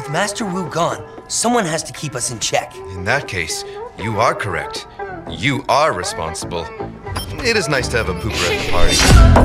With Master Wu gone, someone has to keep us in check. In that case, you are correct. You are responsible. It is nice to have a pooper at the party.